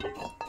people.